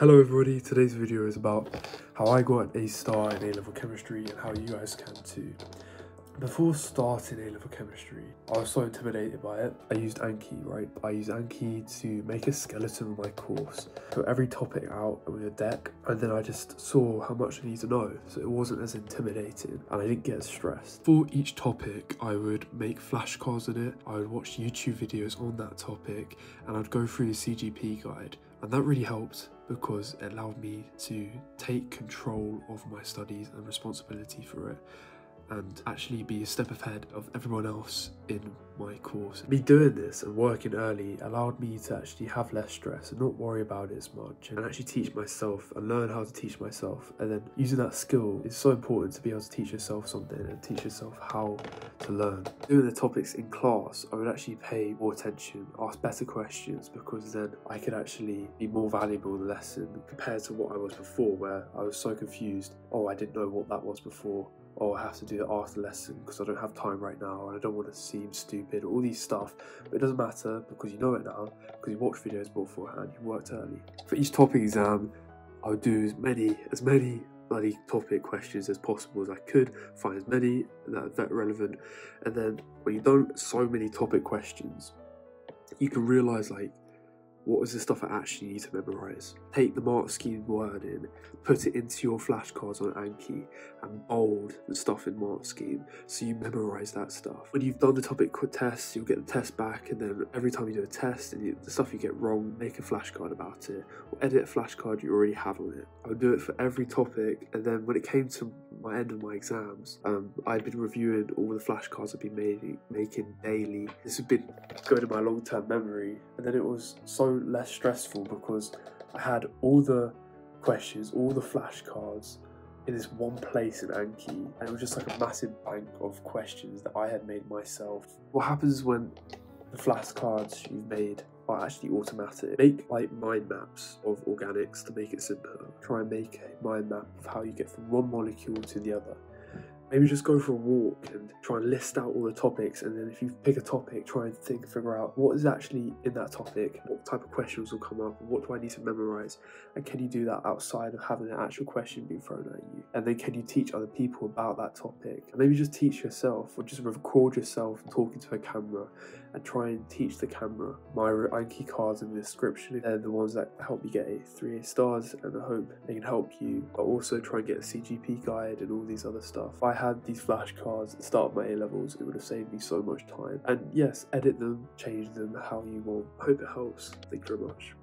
Hello everybody, today's video is about how I got A star in A-level chemistry and how you guys can too. Before starting A-level chemistry, I was so intimidated by it. I used Anki, right? I used Anki to make a skeleton of my course. Put every topic out with a deck and then I just saw how much I need to know. So it wasn't as intimidating and I didn't get as stressed. For each topic, I would make flashcards in it. I would watch YouTube videos on that topic and I'd go through the CGP guide and that really helped because it allowed me to take control of my studies and responsibility for it and actually be a step ahead of everyone else in my course. Me doing this and working early allowed me to actually have less stress and not worry about it as much and actually teach myself and learn how to teach myself and then using that skill is so important to be able to teach yourself something and teach yourself how to learn. Doing the topics in class I would actually pay more attention, ask better questions because then I could actually be more valuable in the lesson compared to what I was before where I was so confused, oh I didn't know what that was before oh, I have to do it after lesson because I don't have time right now and I don't want to seem stupid, all these stuff. But it doesn't matter because you know it now because you watched videos beforehand, you worked early. For each topic exam, I would do as many, as many bloody topic questions as possible as I could, find as many that, that relevant, and then when you've done so many topic questions, you can realize like what is the stuff I actually need to memorize? Take the mark scheme wording, put it into your flashcards on Anki, and bold the stuff in mark scheme so you memorize that stuff. When you've done the topic test, you'll get the test back, and then every time you do a test and you, the stuff you get wrong, make a flashcard about it, or edit a flashcard you already have on it. I would do it for every topic, and then when it came to my end of my exams, um, I'd been reviewing all the flashcards I'd been made, making daily. This had been going in my long-term memory, and then it was so less stressful because I had all the questions, all the flashcards in this one place in Anki, and it was just like a massive bank of questions that I had made myself. What happens when the flashcards you've made are actually automatic? Make like mind maps of organics to make it simpler. Try and make a mind map of how you get from one molecule to the other maybe just go for a walk and try and list out all the topics and then if you pick a topic try and think figure out what is actually in that topic what type of questions will come up what do i need to memorize and can you do that outside of having an actual question being thrown at you? And then can you teach other people about that topic? And maybe just teach yourself or just record yourself talking to a camera and try and teach the camera my anki cards in the description they're the ones that help me get a 3 a stars and i hope they can help you but also try and get a cgp guide and all these other stuff if i had these flashcards at the start of my A levels, it would have saved me so much time. And yes, edit them, change them how you want. Hope it helps. Thank you very much.